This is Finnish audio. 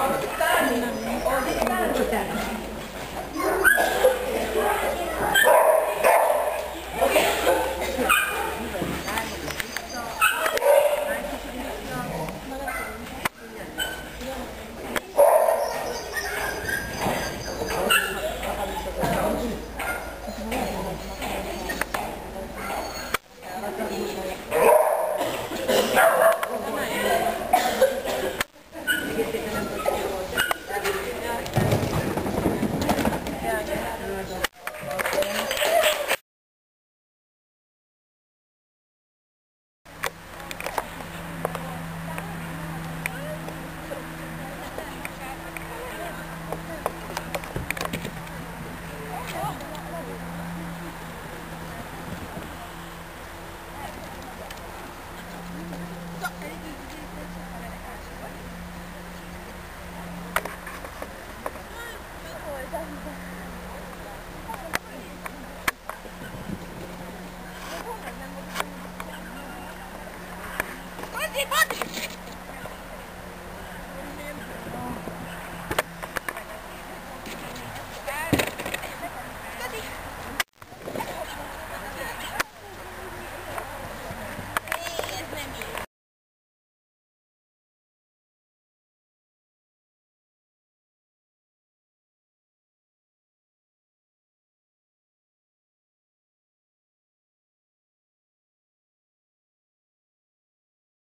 Otetaan, otetaan tänne. Ei, pode!